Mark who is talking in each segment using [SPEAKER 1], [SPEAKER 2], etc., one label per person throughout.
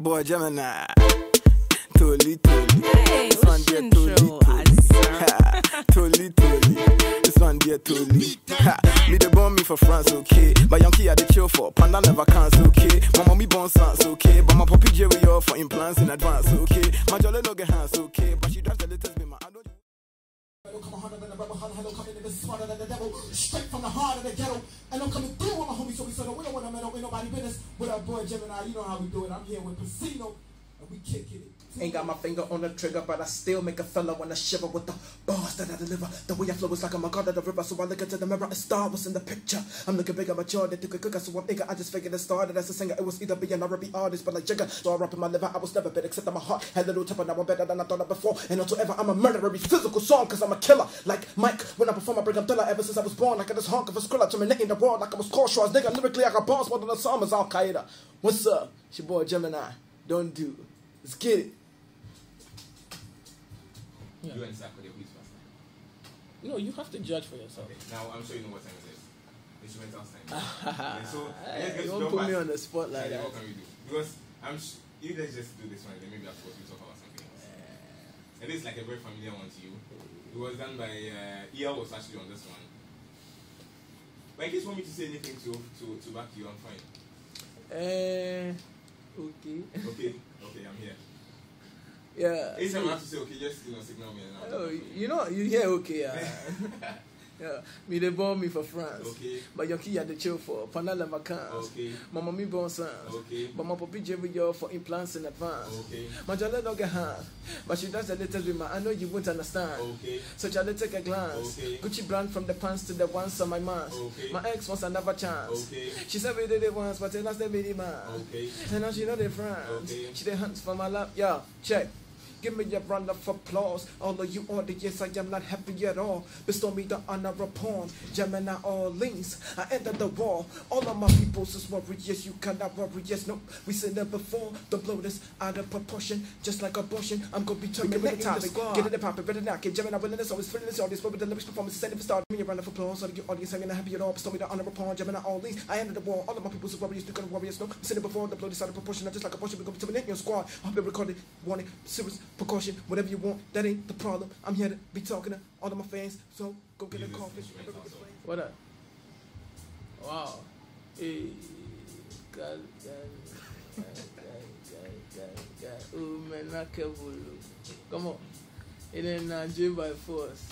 [SPEAKER 1] Boy Gemini. Toli Toli.
[SPEAKER 2] Hey,
[SPEAKER 1] This one
[SPEAKER 2] Ocean
[SPEAKER 1] Toli Toli. Toli Toli. This one there Toli. Me they born me for France, okay. My Yankee I the chill for. Panda never cancel, okay. My mommy born sans, okay. But my puppy Jerry off for implants in advance, okay. My jolly no get hands, okay. But she drives the latest
[SPEAKER 3] hello, coming in the smarter than the devil, straight from the heart of the ghetto. And I'm coming through with my homies, so we said, we don't want to meddle, ain't nobody business. With uh, our boy Gemini, you know how we do it. I'm here with Pasino, and we kicking it.
[SPEAKER 4] Ain't got my finger on the trigger, but I still make a fella wanna shiver with the bars that I deliver. The way I flow is like I'm a god of the river, so I look into the mirror and Star was in the picture. I'm looking bigger, mature, they took a cooker, so I'm bigger. I just figured it started as a singer. It was either be an R&B artist, but like Jigga. So I rap in my liver, I was never better, except that my heart had a little temper. Now I'm better than I thought I before. And whatsoever, I'm a murderer, every physical song, cause I'm a killer. Like Mike, when I perform, I bring up thriller. Ever since I was born, I just honk of a skrilla, terminating the world like I was Korshaws. Nigga, lyrically, I got bombs more than the as Al Qaeda. What's up? It's your boy Gemini. Don't do. Let's get it.
[SPEAKER 5] You and Sarkodie, who is faster?
[SPEAKER 2] No, you have to judge for yourself.
[SPEAKER 5] Okay, now I'm sure you know what time it is. Instrumental time. so let's get
[SPEAKER 2] you
[SPEAKER 5] to
[SPEAKER 2] won't put me on the spot like
[SPEAKER 5] Yeah,
[SPEAKER 2] that.
[SPEAKER 5] What can we do? Because I'm sh- you let's just do this one, then maybe afterwards we talk about something else. And this is like a very familiar one to you. It was done by uh, EL was actually on this one. But in case you want me to say anything to to, to back you, I'm fine.
[SPEAKER 2] Eh, okay.
[SPEAKER 5] Okay, okay, I'm here.
[SPEAKER 2] Yeah.
[SPEAKER 5] Anytime I have to say okay, just you know signal me and
[SPEAKER 2] Oh, you know, you hear okay. Uh, yeah. Me they born me for France.
[SPEAKER 5] Okay.
[SPEAKER 2] But your key had the chill for Panala vacances.
[SPEAKER 5] Okay.
[SPEAKER 2] My mommy born sans.
[SPEAKER 5] Okay.
[SPEAKER 2] But my puppy Jerry yo for implants in advance.
[SPEAKER 5] Okay.
[SPEAKER 2] My jolly don't get hands. But she does the latest with my I know you won't understand.
[SPEAKER 5] Okay.
[SPEAKER 2] So Charlie take a glance.
[SPEAKER 5] Okay.
[SPEAKER 2] Gucci brand from the pants to the ones on my mask.
[SPEAKER 5] Okay.
[SPEAKER 2] My ex wants another chance.
[SPEAKER 5] Okay.
[SPEAKER 2] She said we did it once, but then that's the baby man.
[SPEAKER 5] Okay.
[SPEAKER 2] And now she know they friends.
[SPEAKER 5] Okay.
[SPEAKER 2] She they hunts for my lap. Yeah, check. Give me a round of applause. All of you audience, I am not happy at all. Bestow me the honor upon Gemini all links. I enter the wall. All of my peoples is warriors. You cannot worry. Yes, no. We said that before. Don't blow this out of proportion. Just like abortion. I'm gonna be terminating the squad. Get it and pop it, better not. Get Gemini this. Always feeling this audience. But with the lyrics performance, send it for start. Give me a round of applause. All of you audience, I'm not happy at all. Bestow me the honor upon Gemini all links. I enter the wall. All of my peoples is warriors. You cannot warriors. No. We said it before. Don't blow this out of proportion. Not just like abortion. We're gonna be terminating your squad. I hope you recorded. Warning. Serious precaution. Whatever you want. That ain't the problem. I'm here to be talking to all of my fans. So go get a
[SPEAKER 5] Use this
[SPEAKER 2] coffee.
[SPEAKER 5] instrumental song.
[SPEAKER 2] What up? Wow. Hey, God, God, God, God, God, God. Oh, man, not careful. Come on. It ain't not driven by force.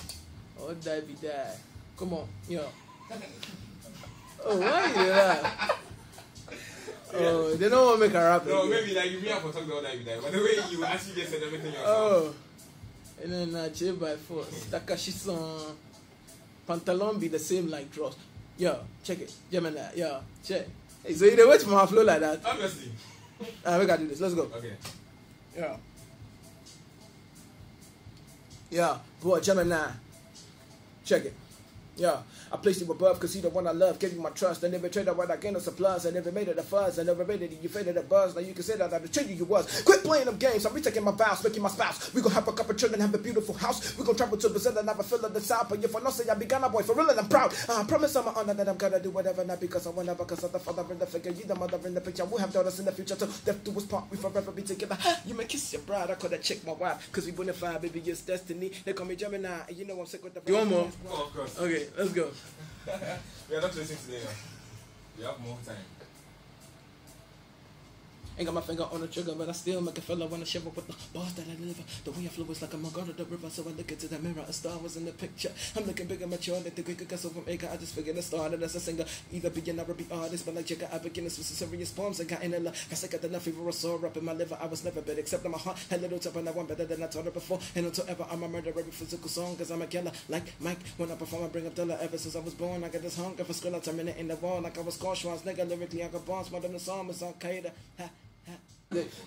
[SPEAKER 2] Or die be die. Come on, yo. Oh, why you do that? Oh, they don't want to make a rap
[SPEAKER 5] No, maybe like you may have to talk about that with that. But the way you actually just said everything yourself.
[SPEAKER 2] Oh, and then uh, J by force. Takashi song. Pantalon be the same like dross. Yo, check it. Gemini, yo, check. Hey, so you wait for my flow like that?
[SPEAKER 5] Obviously.
[SPEAKER 2] Uh, we gotta do this. Let's go.
[SPEAKER 5] Okay.
[SPEAKER 2] Yeah. Yeah, boy, Gemini. Check it. Yeah, I placed you above because you the one I love, gave you my trust. I never traded what I gained of supplies. I never made it a fuzz. I never rated it. You faded a buzz. Now you can say that I betrayed you, you was. Quit playing them games. I'm retaking my vows, making my spouse. We gonna have a couple children, have a beautiful house. We gonna travel to Brazil and have a fill of the south. But if I not say I be Ghana boy, for real and I'm proud. I promise I'm an honor that I'm gonna do whatever, not because I wanna, because I'm the father in the figure. You the mother in the picture. We'll have daughters in the future. So death do us part. We forever be together. You may kiss your bride. I coulda check my wife. Cause we wouldn't find baby, it's destiny. They call me Gemini. And you know I'm sick with the
[SPEAKER 4] You want more?
[SPEAKER 5] Oh, of course.
[SPEAKER 2] Okay, let's go.
[SPEAKER 5] we are not listening today. We have more time.
[SPEAKER 2] Ain't got my finger on the trigger, but I still make a fella wanna shiver with the bars that I deliver. The way I flow is like I'm a god of the river, so I look into the mirror. A star was in the picture. I'm looking bigger, mature, than the quicker, so from acre. I just figured I started as a singer. Either begin or be artist, but like Jigga, I begin with some serious poems. I got in a lot. I sick of the fever or sore up in my liver. I was never better, except in my heart. Had little top, and I want better than I told her before. And until ever, I'm a murderer every physical song, cause I'm a killer. Like Mike, when I perform, I bring up Dilla. Ever since I was born, I got this hunger for skill. I terminate in the wall, like I was Koshwan's nigga. Lyrically, I got bombs more than the song is Al Qaeda. Ha,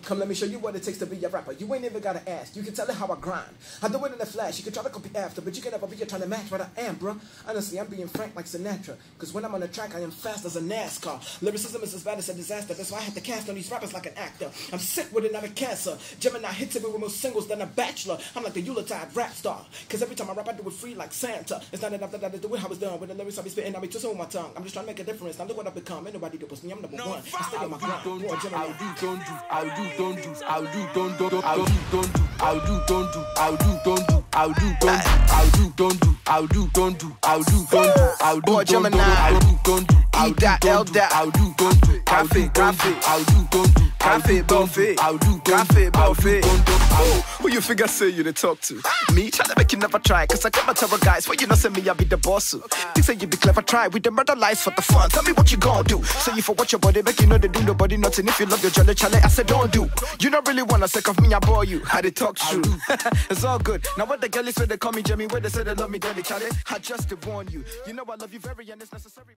[SPEAKER 2] Come, let me show you what it takes to be a rapper. You ain't even gotta ask. You can tell it how I grind. I do it in the flash. You can try to copy after, but you can never be here trying to match what I am, bruh. Honestly, I'm being frank like Sinatra. Cause when I'm on the track, I am fast as a NASCAR. Lyricism is as bad as a disaster. That's why I have to cast on these rappers like an actor. I'm sick with another cancer. Gemini hits it with more singles than a bachelor. I'm like the Yuletide rap star. Cause every time I rap, I do it free like Santa. It's not enough that I do it how it's done. With the lyrics I be spitting, I be twisting with my tongue. I'm just trying to make a difference. Now look what I've become. Ain't nobody do push me. I'm number one. I stay in my grind. Gemini.
[SPEAKER 6] do, don't do. I
[SPEAKER 1] I'll do, don't do, I'll do, don't do, I'll do, don't do, I'll do, don't do, I'll do, don't do, I'll do, don't do, I'll do, don't do, I'll do, don't do, I'll do, don't do, I'll do, don't do. I'll do, don't do, I'll
[SPEAKER 7] E
[SPEAKER 1] do, don't do. I'll do, don't do, I'll do, don't do. I'll do, don't do, I'll do, don't do, Do, don't I'll do,
[SPEAKER 7] buffet.
[SPEAKER 1] do, I'll do.
[SPEAKER 2] Who you figure say you to talk to? Me try to make you never try, cause I got my terror guys. Why you not say me, I be the boss? Think say you be clever, try with the murder lies for the fun. Tell me what you gonna do. Say you for watch your body, make you know they do nobody nothing. If you love your jolly chale, I said don't do. You don't really wanna sick of me, I bore you. How they talk true. it's all good. Now what the girl is where they call me Jimmy, where they say they love me, they chale. I just to warn you. You know I love you very and it's necessary.